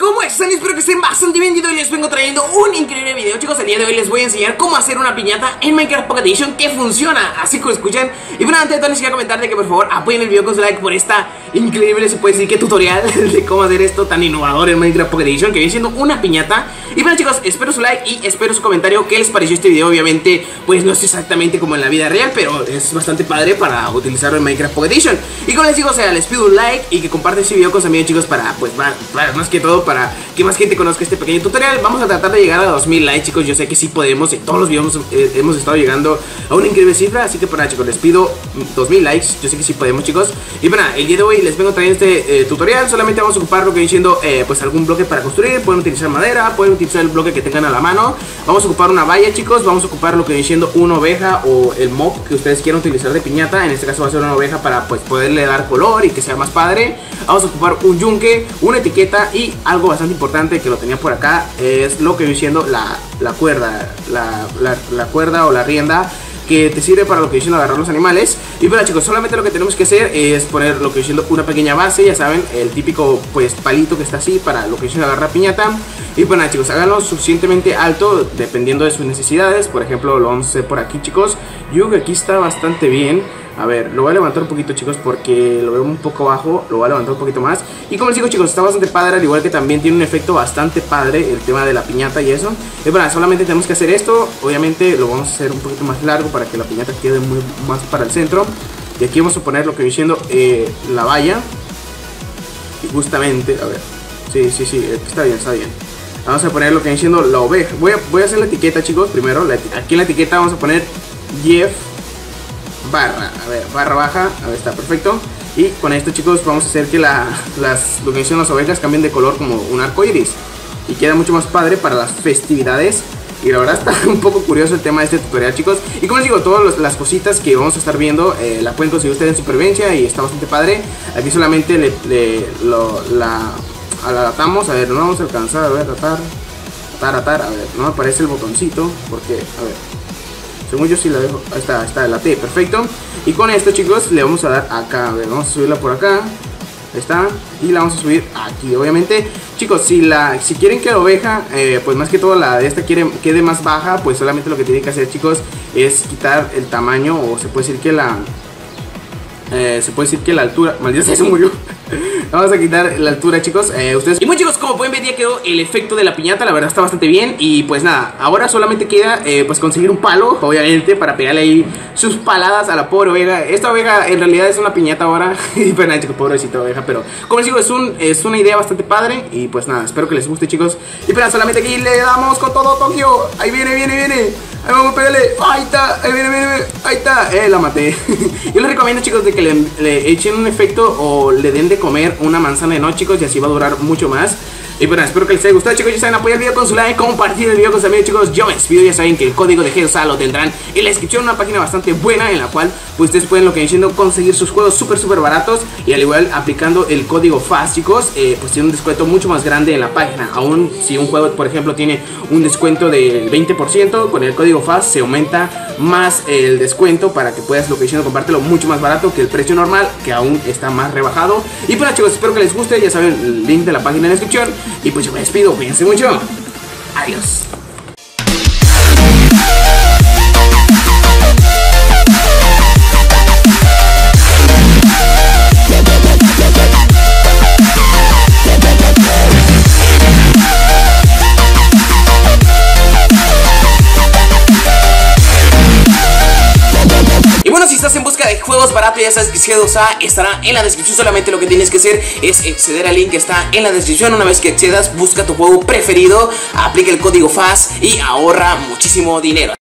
¿cómo están? Espero que estén bastante bien. Y hoy les vengo trayendo un increíble video Chicos, el día de hoy les voy a enseñar cómo hacer una piñata en Minecraft Pocket Edition que funciona, así como escuchan. Y bueno, antes de todo les quería comentar de que por favor apoyen el video con su like por esta increíble, se puede decir que tutorial de cómo hacer esto tan innovador en Minecraft Pocket Edition Que viene siendo una piñata. Y bueno chicos, espero su like y espero su comentario. ¿Qué les pareció este video? Obviamente, pues no es exactamente como en la vida real Pero es bastante padre para utilizarlo en Minecraft Pocket Edition. Y como les digo, o sea, les pido un like y que compartan este video con sus amigos chicos Para, pues, más, más que todo, para que más gente conozca este pequeño tutorial Vamos a tratar de llegar a 2000 likes chicos. Yo sé que sí podemos, en todos los videos eh, hemos estado llegando a una increíble cifra Así que para chicos les pido 2000 likes. Yo sé que sí podemos chicos. Y bueno, el día de hoy les vengo trayendo este eh, tutorial. Solamente vamos a ocupar lo que viene siendo eh, pues algún bloque para construir. Pueden utilizar madera, pueden utilizar el bloque que tengan a la mano. Vamos a ocupar una valla chicos. Vamos a ocupar lo que viene siendo una oveja o el mob que ustedes quieran utilizar de piñata. En este caso va a ser una oveja para pues poderle dar color y que sea más padre. Vamos a ocupar un yunque, una etiqueta y algo bastante importante que lo tenía por acá Es lo que viene siendo la, la cuerda la, la, cuerda o la rienda que te sirve para lo que diciendo agarrar los animales y bueno chicos solamente lo que tenemos que hacer es poner lo que diciendo una pequeña base ya saben el típico pues palito que está así para lo que diciendo agarrar piñata. Y bueno chicos háganlo suficientemente alto dependiendo de sus necesidades. Por ejemplo lo vamos a hacer por aquí chicos. Yo que aquí está bastante bien. A ver, lo voy a levantar un poquito chicos porque lo veo un poco bajo. Lo voy a levantar un poquito más. Y como les digo chicos, está bastante padre Al igual que también tiene un efecto bastante padre El tema de la piñata y eso. Y bueno, solamente tenemos que hacer esto. Obviamente lo vamos a hacer un poquito más largo Para que la piñata quede muy más para el centro Y aquí vamos a poner lo que viene siendo eh, La valla Y justamente, a ver Sí, sí, sí, está bien, está bien Vamos a poner lo que viene siendo la oveja Voy a, voy a hacer la etiqueta chicos Primero, aquí en la etiqueta vamos a poner Jeff barra, a ver, barra baja, a ver, está perfecto. Y con esto chicos vamos a hacer que la, las, lo que son las ovejas cambien de color como un arco iris. Y queda mucho más padre para las festividades. Y la verdad está un poco curioso el tema de este tutorial chicos Y como les digo, todas las cositas que vamos a estar viendo eh, La pueden conseguir ustedes en supervivencia y está bastante padre Aquí solamente le, la, la atamos, a ver, no vamos a alcanzar, a ver, atar Atar, atar, a ver, no aparece el botoncito Porque, a ver, según yo sí la dejo. Ahí está, está la T, perfecto. Y con esto, chicos, le vamos a dar acá. A ver, vamos a subirla por acá. Ahí está. Y la vamos a subir aquí. Obviamente, chicos, si la si quieren que la oveja, eh, pues más que todo la de esta quiere, quede más baja, pues solamente lo que tienen que hacer, chicos, es quitar el tamaño. O se puede decir que la. Eh, se puede decir que la altura. Maldita se murió. Vamos a quitar la altura, chicos. Eh, ustedes. Y bueno, chicos, como pueden ver, ya quedó el efecto de la piñata. La verdad está bastante bien. Y pues nada, ahora solamente queda eh, pues conseguir un palo, obviamente, para pegarle ahí sus paladas a la pobre oveja. Esta oveja en realidad es una piñata ahora. y pues nada, chicos, pobrecita oveja. Pero como les digo, es, un, es una idea bastante padre. Y pues nada, espero que les guste, chicos. Y pues solamente aquí le damos con todo Tokio. Ahí viene, viene, viene. Ahí vamos a pegarle. Ahí está. Ahí viene, viene, viene. Ahí está. Eh, la maté. Yo les recomiendo, chicos, de que le, le echen un efecto o le den de comer una manzana de no chicos y así va a durar mucho más y bueno, espero que les haya gustado chicos, ya saben, apoyar el video con su like, compartir el video con sus amigos chicos. Yo me despido, ya saben que el código de GERSA lo tendrán en la descripción Una página bastante buena en la cual pues ustedes pueden lo que diciendo conseguir sus juegos súper súper baratos Y al igual aplicando el código FAST chicos, eh, pues tiene un descuento mucho más grande en la página. Aún si un juego por ejemplo tiene un descuento del 20% Con el código FAST se aumenta más el descuento para que puedas lo que diciendo compártelo mucho más barato que el precio normal Que aún está más rebajado. Y bueno chicos, espero que les guste, ya saben el link de la página en la descripción y pues yo me despido, cuídense mucho. Adiós. Juegos baratos, ya sabes que c 2 a estará en la descripción. Solamente lo que tienes que hacer es acceder al link que está en la descripción. Una vez que accedas, busca tu juego preferido, aplica el código FAS y ahorra muchísimo dinero.